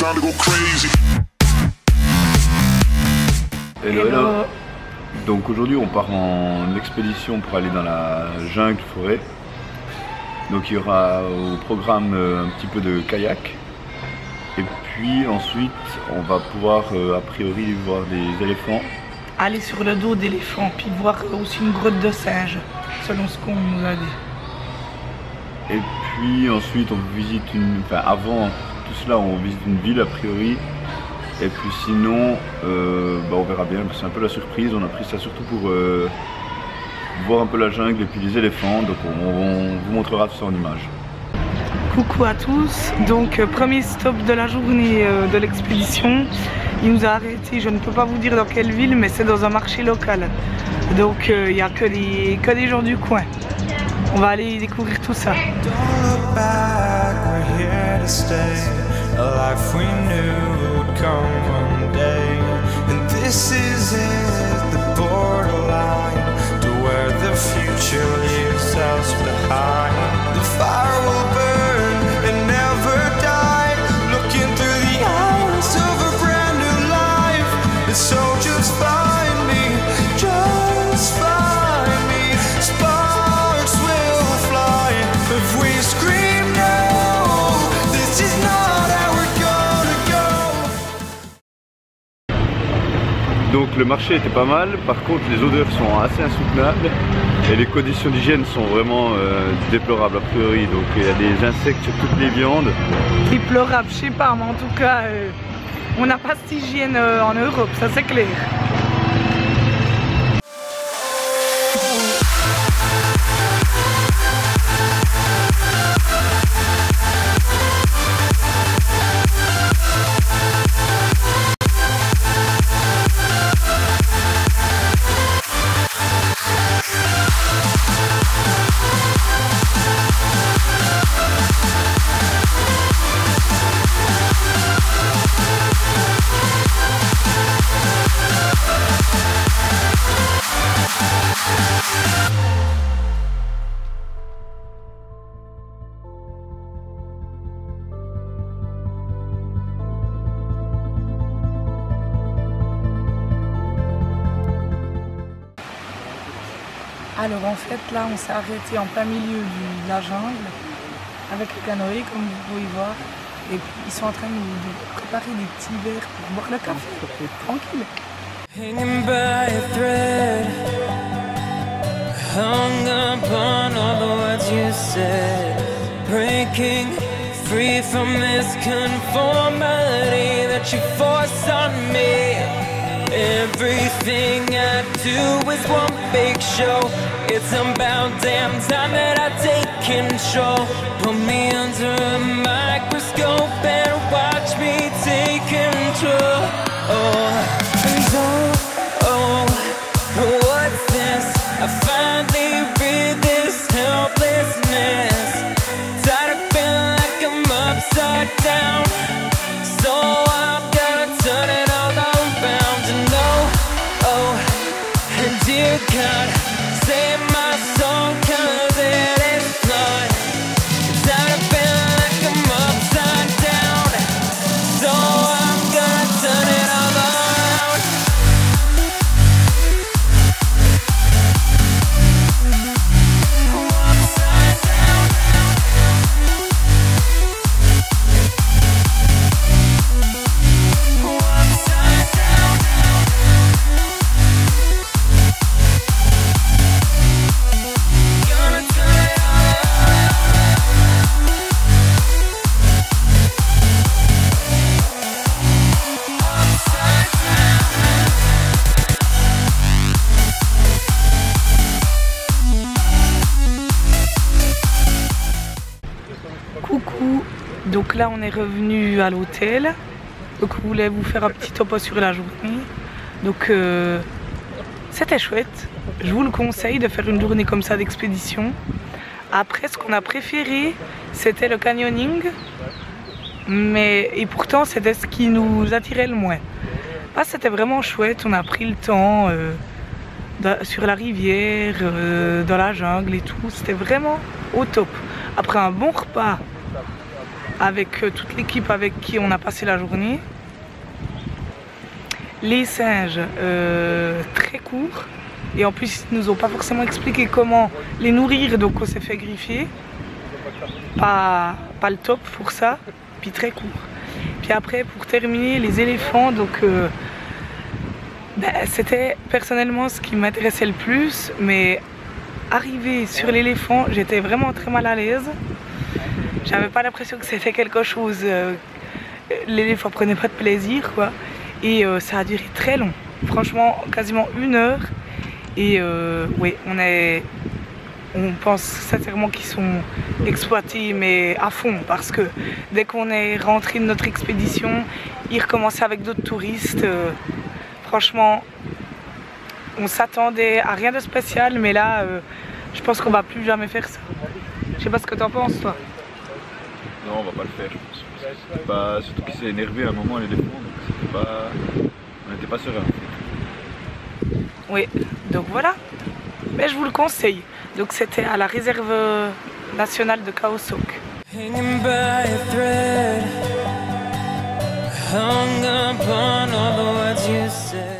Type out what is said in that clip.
time to go crazy. Hello, hello. Donc aujourd'hui on part en expédition pour aller dans la jungle forêt. Donc il y aura au programme euh, un petit peu de kayak. Et puis ensuite on va pouvoir euh, a priori voir des éléphants. Aller sur le dos d'éléphant, puis voir aussi une grotte de singe, selon ce qu'on nous a dit. Et puis ensuite on visite une. Enfin avant tout cela on visite une ville a priori. Et puis sinon euh, bah, on verra bien, c'est un peu la surprise. On a pris ça surtout pour euh, voir un peu la jungle et puis les éléphants. Donc on, on vous montrera tout ça en image. Coucou à tous, donc euh, premier stop de la journée euh, de l'expédition. Il nous a arrêtés, je ne peux pas vous dire dans quelle ville, mais c'est dans un marché local. Donc euh, il n'y a que des, que des gens du coin. On va aller découvrir tout ça. A life we knew would come one day. And this is it, the borderline to where the future leaves us behind. The fire will burn and never die. Looking through the eyes of a brand new life. And so just Donc le marché était pas mal, par contre les odeurs sont assez insoutenables et les conditions d'hygiène sont vraiment euh, déplorables a priori. Donc il y a des insectes sur toutes les viandes. Déplorable, je sais pas, mais en tout cas, euh, on n'a pas cette hygiène euh, en Europe, ça c'est clair. Alors en fait là on s'est arrêté en plein milieu de la jungle avec le canoë comme vous pouvez voir et puis ils sont en train de préparer des petits verres pour boire le café tranquille. Hanging by a thread, hung upon all the words you said, breaking free from this conformity that you force on me. Everything I do is one big show. It's about damn time that I take control. Put me under a là on est revenu à l'hôtel. Donc je voulais vous faire un petit topo sur la journée. Donc euh, c'était chouette. Je vous le conseille de faire une journée comme ça d'expédition. Après ce qu'on a préféré c'était le canyoning. Mais et pourtant c'était ce qui nous attirait le moins. Ah, c'était vraiment chouette, on a pris le temps euh, sur la rivière, euh, dans la jungle et tout. C'était vraiment au top. Après un bon repas avec euh, toute l'équipe avec qui on a passé la journée. Les singes, euh, très courts. Et en plus, ils nous ont pas forcément expliqué comment les nourrir, donc on s'est fait griffer. Pas, pas le top pour ça, puis très court. Puis après, pour terminer, les éléphants, donc euh, ben, c'était personnellement ce qui m'intéressait le plus, mais arrivé sur l'éléphant, j'étais vraiment très mal à l'aise. J'avais pas l'impression que c'était quelque chose. euh, l'éléphant prenait pas de plaisir, quoi. Et euh, ça a duré très long. Franchement, quasiment une heure. Et euh, oui, on est. On pense sincèrement qu'ils sont exploités, mais à fond, parce que dès qu'on est rentré de notre expédition, ils recommençaient avec d'autres touristes. Franchement, on s'attendait à rien de spécial, mais là, je pense qu'on va plus jamais faire ça. Je sais pas ce que t'en penses, toi. Non, on va pas le faire. Pas... Surtout qu'il s'est énervé à un moment, l'éléphant, donc pas... on n'était pas serein. Oui, donc voilà. Mais je vous le conseille. Donc c'était à la réserve nationale de Kaosok. hung all the words you said